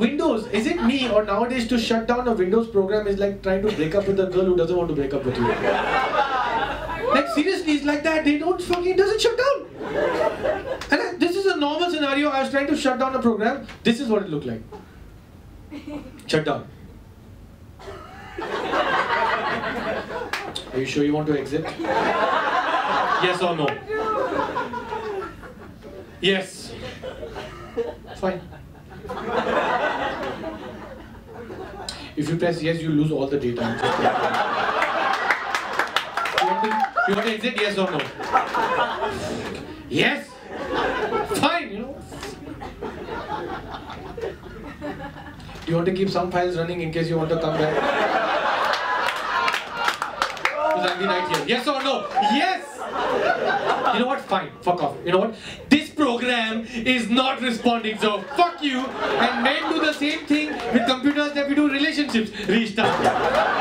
Windows, is it me or nowadays to shut down a Windows program is like trying to break up with a girl who doesn't want to break up with you? like seriously, it's like that. They don't fucking, doesn't shut down. And I, this is a normal scenario. I was trying to shut down a program. This is what it looked like. Shut down. Are you sure you want to exit? Yes or no? Yes. Fine. If you press yes, you lose all the data. You want, to, you want to exit yes or no? Yes. Fine, you know. Do you want to keep some files running in case you want to come back? Because I'll be right here. Yes or no? Yes! You know what? Fine. Fuck off. You know what? This program is not responding, so fuck you. And men do the same thing with do relationships. Restart.